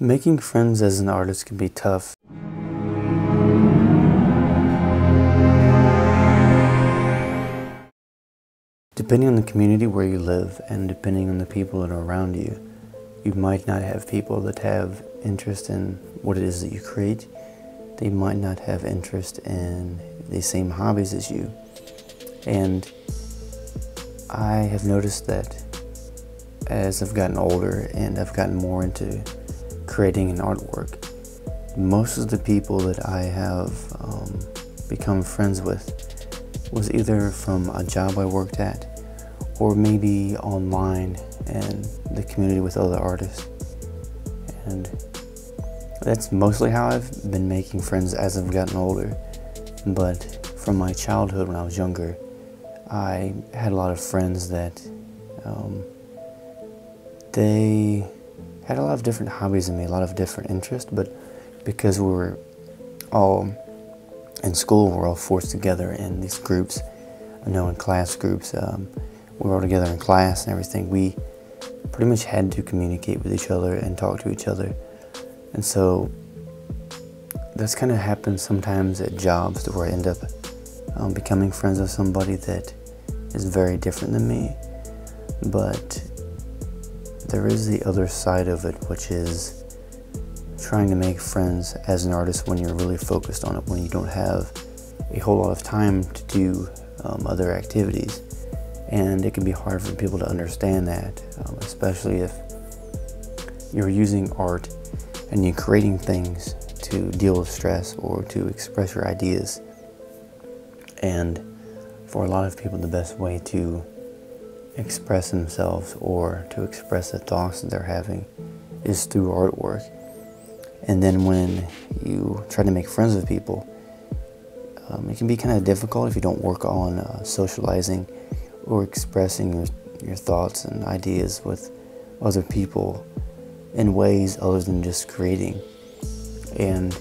Making friends as an artist can be tough. Depending on the community where you live and depending on the people that are around you, you might not have people that have interest in what it is that you create. They might not have interest in the same hobbies as you. And I have noticed that as I've gotten older and I've gotten more into creating an artwork, most of the people that I have um, become friends with was either from a job I worked at or maybe online and the community with other artists. And that's mostly how I've been making friends as I've gotten older. But from my childhood when I was younger, I had a lot of friends that um, they had a lot of different hobbies in me, a lot of different interests, but because we were all in school, we're all forced together in these groups, I know in class groups, um, we were all together in class and everything. We pretty much had to communicate with each other and talk to each other. And so that's kind of happens sometimes at jobs where I end up um, becoming friends with somebody that is very different than me. But there is the other side of it, which is trying to make friends as an artist when you're really focused on it, when you don't have a whole lot of time to do um, other activities. And it can be hard for people to understand that, um, especially if you're using art and you're creating things to deal with stress or to express your ideas. And for a lot of people, the best way to express themselves or to express the thoughts that they're having is through artwork. And then when you try to make friends with people, um, it can be kind of difficult if you don't work on uh, socializing or expressing your, your thoughts and ideas with other people in ways other than just creating. And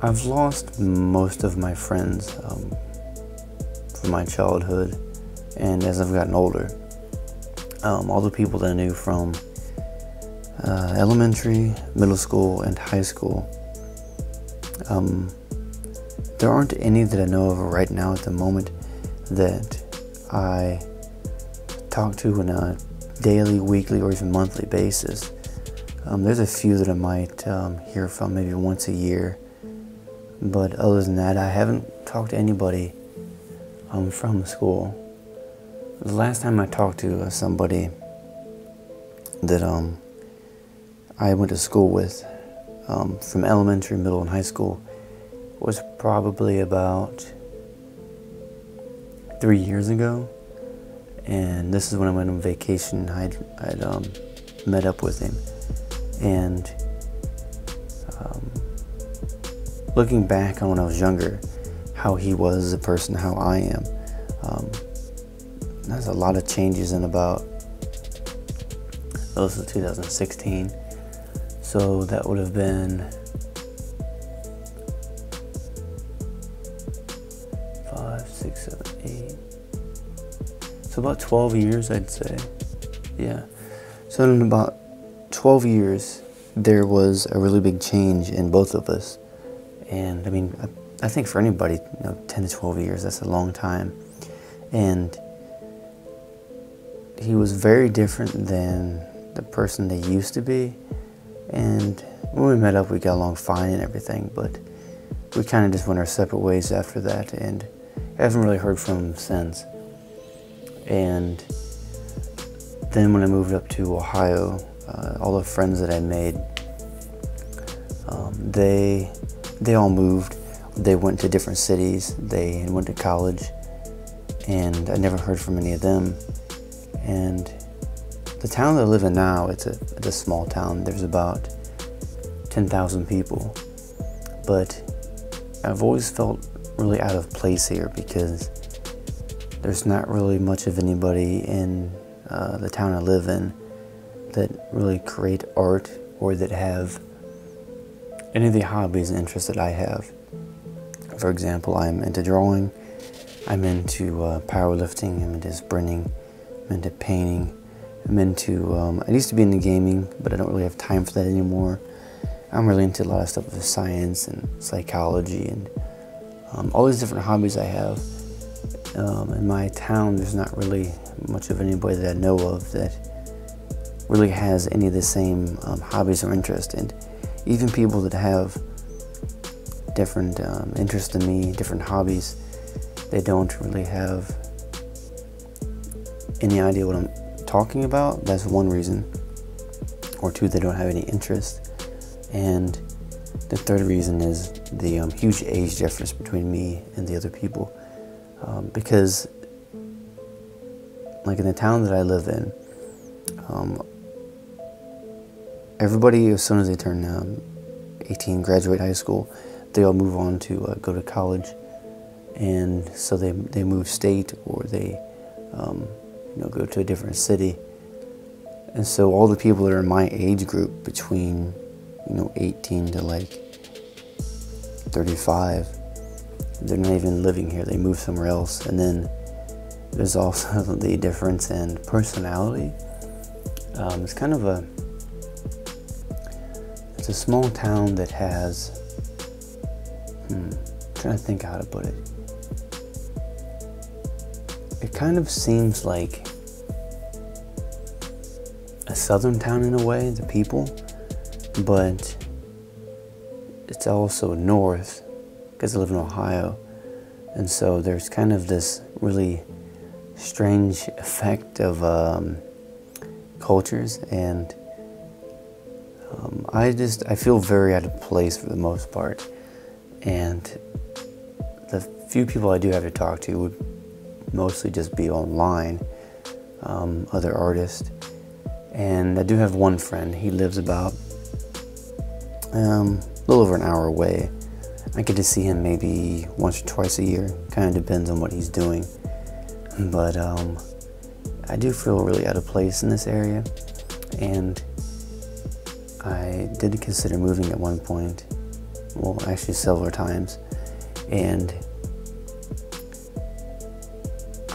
I've lost most of my friends um, from my childhood and as I've gotten older. Um, all the people that I knew from uh, elementary, middle school, and high school. Um, there aren't any that I know of right now at the moment that I talk to on a daily, weekly, or even monthly basis. Um, there's a few that I might um, hear from maybe once a year, but other than that, I haven't talked to anybody um, from school. The last time I talked to somebody that um, I went to school with um, from elementary, middle, and high school was probably about three years ago, and this is when I went on vacation. I'd, I'd um, met up with him, and um, looking back on when I was younger, how he was as a person, how I am, um, there's a lot of changes in about. those was 2016, so that would have been five, six, seven, eight. So about 12 years, I'd say. Yeah. So in about 12 years, there was a really big change in both of us. And I mean, I, I think for anybody, you know, 10 to 12 years, that's a long time. And he was very different than the person they used to be. And when we met up, we got along fine and everything, but we kind of just went our separate ways after that. And I haven't really heard from him since. And then when I moved up to Ohio, uh, all the friends that I made, um, they they all moved. They went to different cities. They went to college, and I never heard from any of them. And the town that I live in now, it's a, it's a small town. There's about 10,000 people, but I've always felt really out of place here because there's not really much of anybody in uh, the town I live in that really create art or that have any of the hobbies and interests that I have. For example, I'm into drawing, I'm into uh, powerlifting, I'm into sprinting, I'm into painting, I'm into, um, I used to be into gaming, but I don't really have time for that anymore. I'm really into a lot of stuff with science and psychology and um, all these different hobbies I have. Um, in my town, there's not really much of anybody that I know of that really has any of the same um, hobbies or interests. And even people that have different um, interests than me, different hobbies, they don't really have any idea what I'm talking about. That's one reason. Or two, they don't have any interest. And the third reason is the um, huge age difference between me and the other people. Um, because, like in the town that I live in, um, everybody, as soon as they turn um, 18, graduate high school, they all move on to uh, go to college. And so they, they move state or they um, you know, go to a different city. And so all the people that are in my age group between, you know, 18 to like 35, they're not even living here. They move somewhere else. And then there's also the difference in personality. Um, it's kind of a, it's a small town that has, hmm, I'm trying to think how to put it it kind of seems like a southern town in a way, the people, but it's also north because I live in Ohio. And so there's kind of this really strange effect of um, cultures and um, I just I feel very out of place for the most part and the few people I do have to talk to would mostly just be online, um, other artists. And I do have one friend. He lives about um, a little over an hour away. I get to see him maybe once or twice a year. Kind of depends on what he's doing. But um, I do feel really out of place in this area. And I did consider moving at one point. Well, actually, several times. And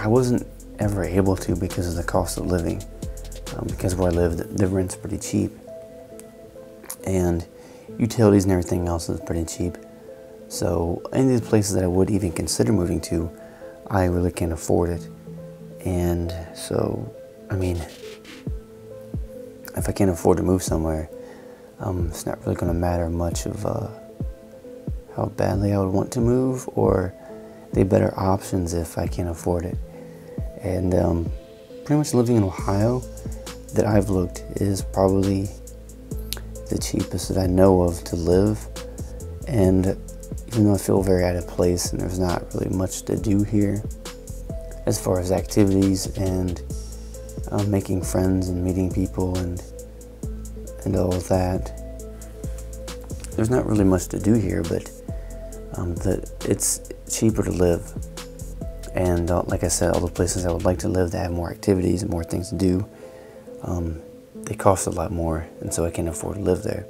I wasn't ever able to because of the cost of living. Um, because where I live, the, the rent's pretty cheap, and utilities and everything else is pretty cheap. So any of these places that I would even consider moving to, I really can't afford it. And so, I mean, if I can't afford to move somewhere, um, it's not really going to matter much of uh, how badly I would want to move or the better options if I can't afford it. And um, pretty much living in Ohio that I've looked is probably the cheapest that I know of to live. And even though I feel very out of place and there's not really much to do here as far as activities and um, making friends and meeting people and and all of that. There's not really much to do here, but um, the, it's cheaper to live and uh, like I said, all the places I would like to live that have more activities and more things to do, um, they cost a lot more, and so I can't afford to live there.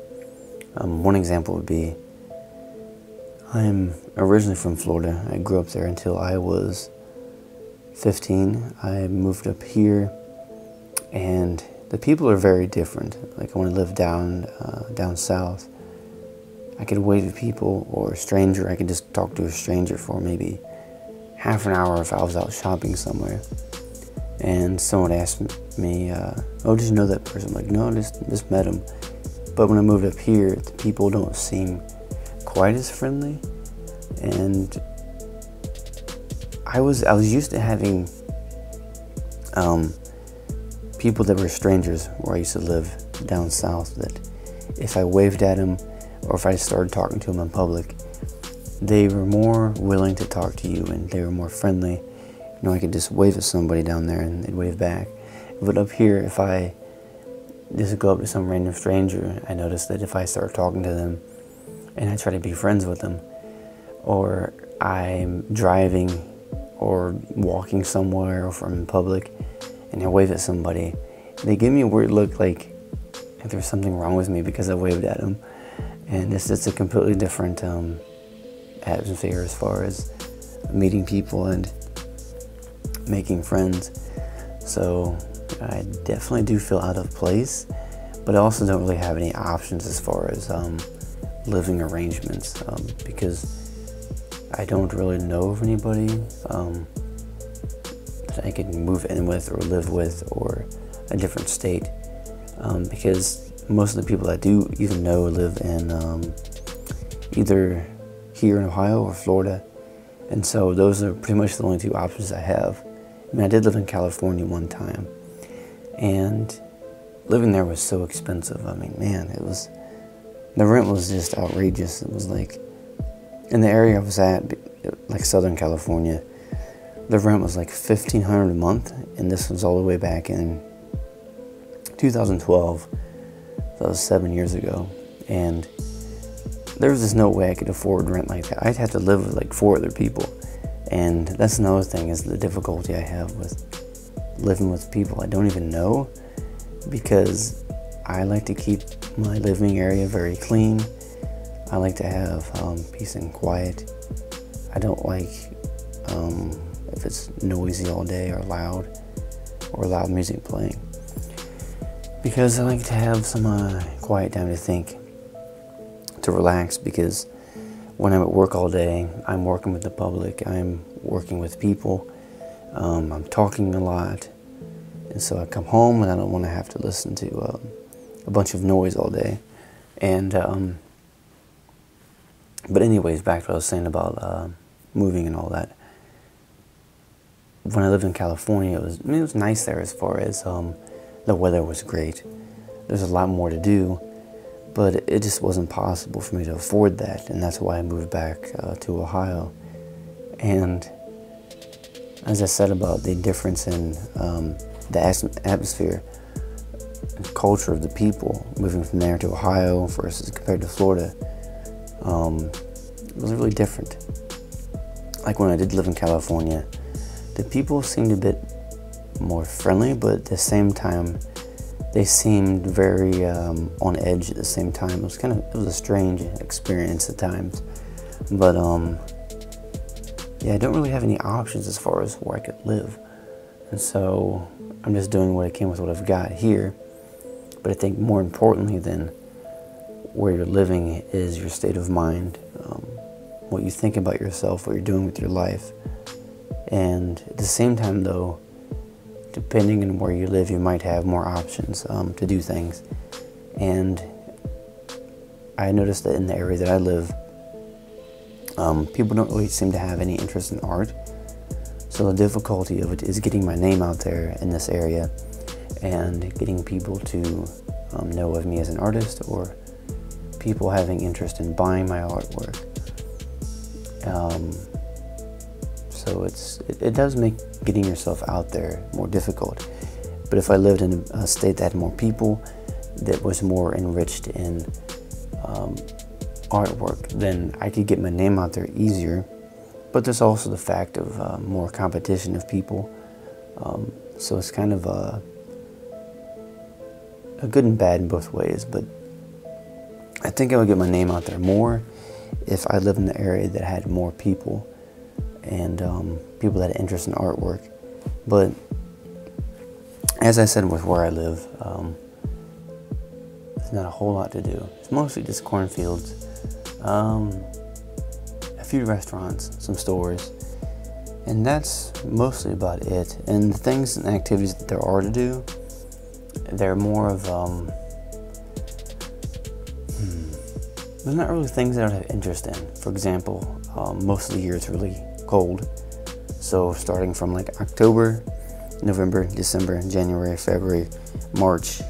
Um, one example would be I'm originally from Florida. I grew up there until I was 15. I moved up here, and the people are very different. Like I lived down uh, down south, I could wave at people or a stranger. I could just talk to a stranger for maybe half an hour if I was out shopping somewhere and someone asked me, uh, "Oh, did you know that person?" I'm like, no, just just met him. But when I moved up here, the people don't seem quite as friendly, and I was I was used to having um, people that were strangers where I used to live down south. That if I waved at them or if I started talking to them in public, they were more willing to talk to you and they were more friendly. You know, I could just wave at somebody down there and they'd wave back. But up here, if I just go up to some random stranger, I notice that if I start talking to them and I try to be friends with them, or I'm driving or walking somewhere or from public and I wave at somebody, they give me a weird look like if there's something wrong with me because I waved at them. And it's just a completely different um, atmosphere as far as meeting people and making friends. So I definitely do feel out of place, but I also don't really have any options as far as um, living arrangements um, because I don't really know of anybody um, that I can move in with or live with or a different state um, because most of the people I do even know live in um, either here in Ohio or Florida. And so those are pretty much the only two options I have. I mean, I did live in California one time, and living there was so expensive. I mean, man, it was, the rent was just outrageous. It was like, in the area I was at, like Southern California, the rent was like 1500 a month, and this was all the way back in 2012. That was seven years ago. And there was just no way I could afford rent like that. I'd have to live with like four other people. And that's another thing is the difficulty I have with living with people I don't even know because I like to keep my living area very clean. I like to have um, peace and quiet. I don't like um, if it's noisy all day or loud or loud music playing because I like to have some uh, quiet time to think, to relax. Because when I'm at work all day, I'm working with the public, I'm working with people, um, I'm talking a lot, and so I come home and I don't want to have to listen to uh, a bunch of noise all day. And um, but anyways, back to what I was saying about uh, moving and all that. When I lived in California, it was I mean, it was nice there as far as um, the weather was great. There's a lot more to do, but it just wasn't possible for me to afford that, and that's why I moved back uh, to Ohio. And as I said about the difference in um, the atmosphere culture of the people, moving from there to Ohio versus compared to Florida, um, it was really different. Like when I did live in California, the people seemed a bit more friendly, but at the same time, they seemed very um, on edge at the same time. It was kind of it was a strange experience at times, but um, yeah, I don't really have any options as far as where I could live, and so I'm just doing what I can with what I've got here. But I think more importantly than where you're living is your state of mind, um, what you think about yourself, what you're doing with your life, and at the same time though depending on where you live, you might have more options um, to do things. And I noticed that in the area that I live, um, people don't really seem to have any interest in art. So the difficulty of it is getting my name out there in this area and getting people to um, know of me as an artist or people having interest in buying my artwork. Um, so it's it, it, does make getting yourself out there more difficult. But if I lived in a state that had more people, that was more enriched in um, artwork, then I could get my name out there easier. But there's also the fact of uh, more competition of people. Um, so it's kind of a, a good and bad in both ways. But I think I would get my name out there more if I lived in an area that had more people and um, people that had interest in artwork. But as I said with where I live, um, there's not a whole lot to do. It's mostly just cornfields, um, a few restaurants, some stores, and that's mostly about it. And the things and activities that there are to do, they're more of um, hmm, there's not really things that I have interest in. For example, um, most of the year it's really cold. So starting from like October, November, December, January, February, March,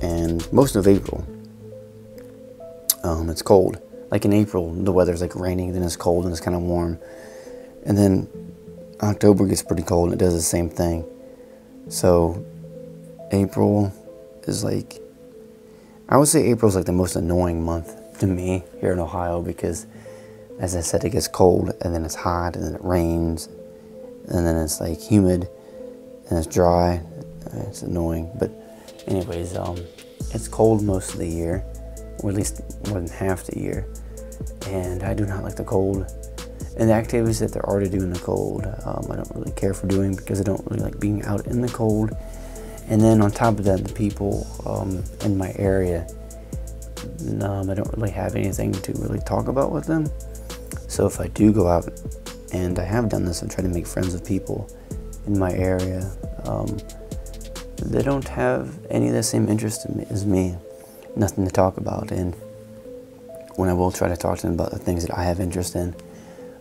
and most of April, um, it's cold. Like in April, the weather's like raining, then it's cold and it's kind of warm. And then October gets pretty cold and it does the same thing. So April is like, I would say April is like the most annoying month to me here in Ohio because as I said, it gets cold and then it's hot and then it rains and then it's like humid and it's dry. It's annoying, but anyways, um, it's cold most of the year, or at least more than half the year, and I do not like the cold. And the activities that there are to do in the cold, um, I don't really care for doing because I don't really like being out in the cold. And then on top of that, the people um, in my area, um, I don't really have anything to really talk about with them. So if I do go out, and I have done this, I try to make friends with people in my area. Um, they don't have any of the same interest as me, nothing to talk about. And when I will try to talk to them about the things that I have interest in,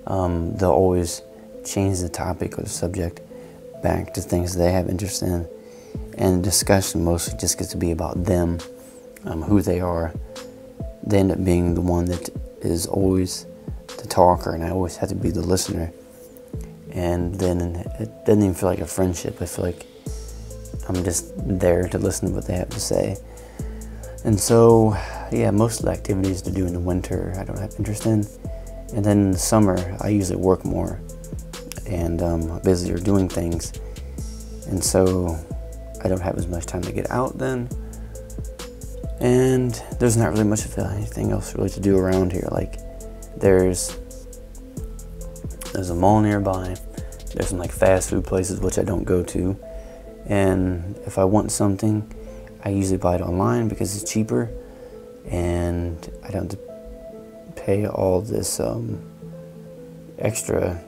um, they'll always change the topic or the subject back to things they have interest in. And the discussion mostly just gets to be about them, um, who they are. They end up being the one that is always the talker, and I always have to be the listener. And then it doesn't even feel like a friendship. I feel like I'm just there to listen to what they have to say. And so, yeah, most of the activities to do in the winter I don't have interest in. And then in the summer, I usually work more and um, busier doing things. And so I don't have as much time to get out then. And there's not really much of anything else really to do around here. Like there's there's a mall nearby. There's some like fast food places which I don't go to. And if I want something, I usually buy it online because it's cheaper and I don't pay all this um, extra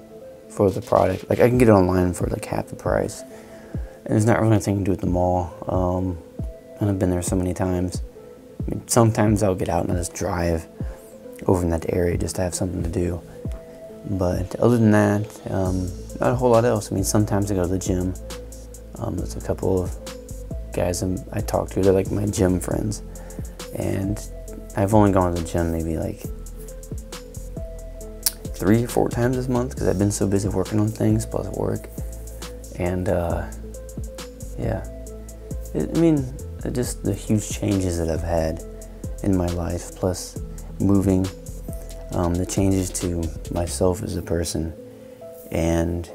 for the product. Like I can get it online for like half the price. And there's not really anything to do at the mall. Um, and I've been there so many times. I mean, sometimes I'll get out and I'll just drive over in that area just to have something to do. But other than that, um, not a whole lot else. I mean, sometimes I go to the gym. Um, there's a couple of guys I talk to. They're like my gym friends, and I've only gone to the gym maybe like three or four times this month because I've been so busy working on things plus work. And uh, yeah, it, I mean, just the huge changes that I've had in my life, plus moving, um, the changes to myself as a person, and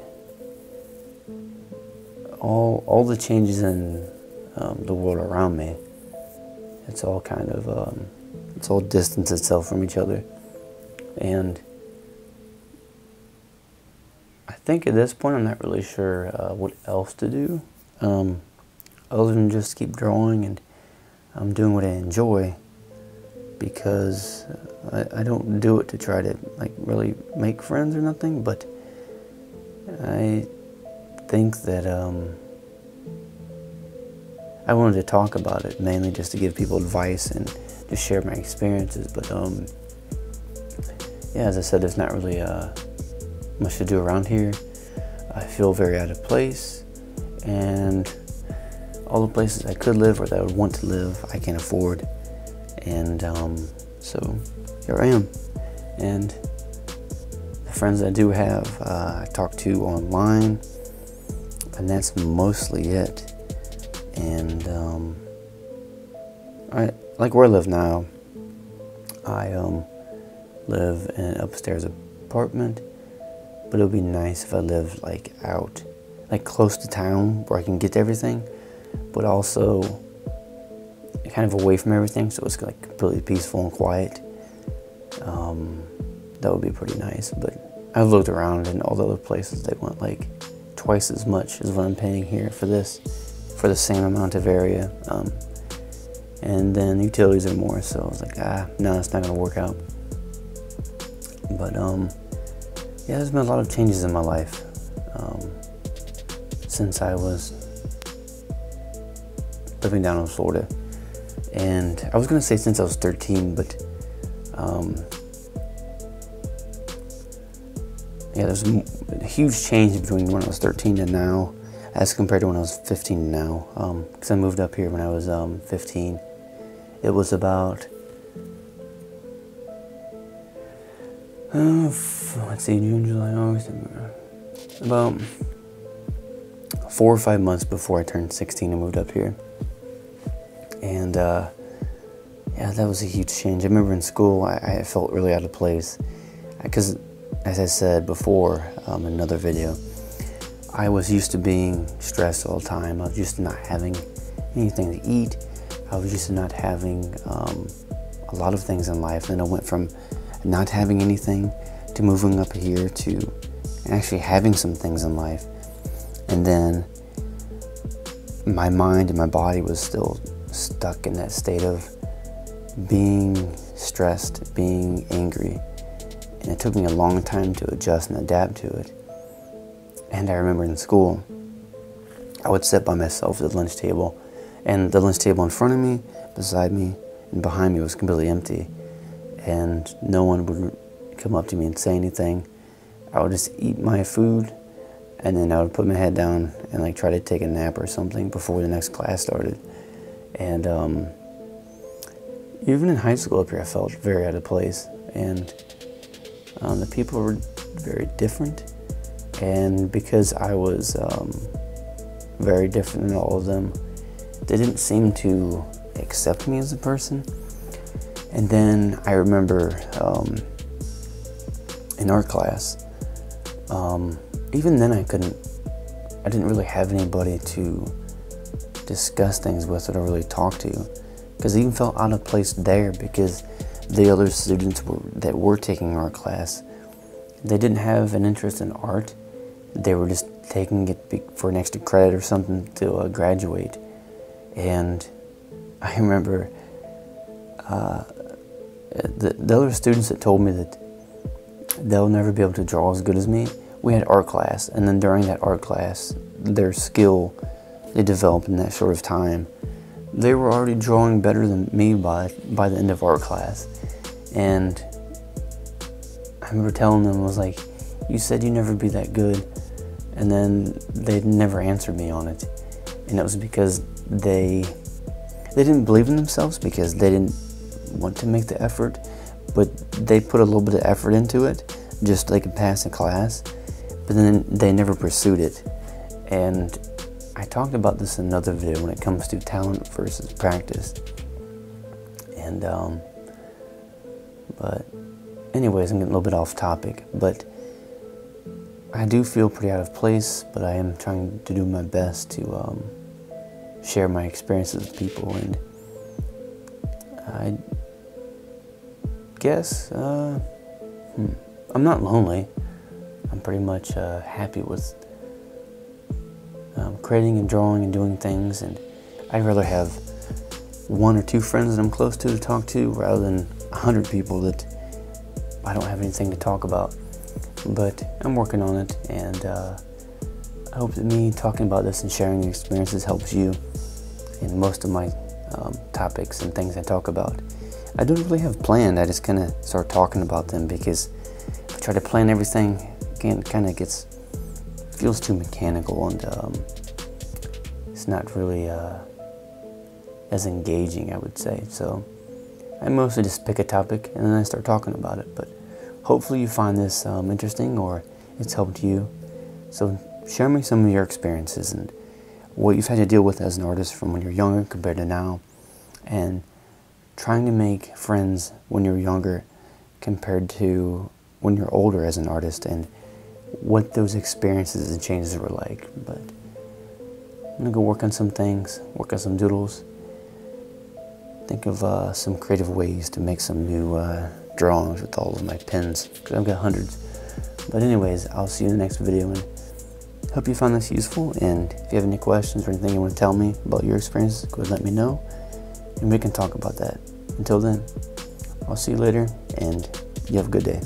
all all the changes in um, the world around me. It's all kind of um, it's all distance itself from each other, and I think at this point I'm not really sure uh, what else to do, um, other than just keep drawing and I'm doing what I enjoy because I, I don't do it to try to like really make friends or nothing, but I think that um, I wanted to talk about it mainly just to give people advice and just share my experiences. But um, yeah, as I said, there's not really uh, much to do around here. I feel very out of place, and all the places I could live or that I would want to live, I can't afford. And um, so here I am. And the friends I do have, uh, I talk to online, and that's mostly it. And um, I like where I live now. I um, live in an upstairs apartment, but it would be nice if I lived like out, like close to town where I can get to everything, but also kind of away from everything, so it's like completely peaceful and quiet. Um, that would be pretty nice. But I've looked around and all the other places they want like twice as much as what I'm paying here for this for the same amount of area. Um, and then utilities are more, so I was like, ah, no, it's not gonna work out. But um, yeah, there's been a lot of changes in my life um, since I was living down in Florida. And I was gonna say since I was 13, but um, yeah, there's a huge change between when I was 13 and now as compared to when I was 15 now. Because um, I moved up here when I was um, 15. It was about, uh, let's see, June, July, August, about four or five months before I turned 16 and moved up here. And uh, yeah, that was a huge change. I remember in school, I, I felt really out of place. Because, as I said before um, in another video, I was used to being stressed all the time. I was used to not having anything to eat. I was used to not having um, a lot of things in life. And I went from not having anything to moving up here to actually having some things in life. And then my mind and my body was still stuck in that state of being stressed, being angry. And it took me a long time to adjust and adapt to it. And I remember in school, I would sit by myself at the lunch table, and the lunch table in front of me, beside me, and behind me was completely empty. And no one would come up to me and say anything. I would just eat my food, and then I would put my head down and like try to take a nap or something before the next class started. And um, even in high school up here, I felt very out of place, and um, the people were very different. And because I was um, very different than all of them, they didn't seem to accept me as a person. And then I remember um, in art class, um, even then I couldn't, I didn't really have anybody to discuss things with or to really talk to. Because even felt out of place there because the other students were, that were taking our class, they didn't have an interest in art. They were just taking it for an extra credit or something to uh, graduate. And I remember uh, the, the other students that told me that they'll never be able to draw as good as me. We had art class, and then during that art class, their skill they developed in that short of time, they were already drawing better than me by by the end of art class. And I remember telling them, I was like, "You said you'd never be that good," and then they never answered me on it, and it was because they they didn't believe in themselves because they didn't want to make the effort, but they put a little bit of effort into it just so they could pass a class, but then they never pursued it. And I talked about this in another video when it comes to talent versus practice. And, um, but, anyways, I'm getting a little bit off topic, but I do feel pretty out of place, but I am trying to do my best to, um, share my experiences with people and I guess uh, hmm, I'm not lonely. I'm pretty much uh, happy with um, creating and drawing and doing things, and I'd rather have one or two friends that I'm close to to talk to rather than a hundred people that I don't have anything to talk about. But I'm working on it, and uh, I hope that me talking about this and sharing experiences helps you in most of my um, topics and things I talk about. I don't really have planned. I just kind of start talking about them because if I try to plan everything, again, kind of gets feels too mechanical and um, it's not really uh, as engaging, I would say. So I mostly just pick a topic and then I start talking about it. But hopefully you find this um, interesting or it's helped you. So share me some of your experiences and what you've had to deal with as an artist from when you're younger compared to now, and trying to make friends when you're younger compared to when you're older as an artist, and what those experiences and changes were like. But I'm gonna go work on some things, work on some doodles, think of uh, some creative ways to make some new uh, drawings with all of my pens, because I've got hundreds. But anyways, I'll see you in the next video. And Hope you found this useful, and if you have any questions or anything you want to tell me about your experiences, go let me know, and we can talk about that. Until then, I'll see you later, and you have a good day.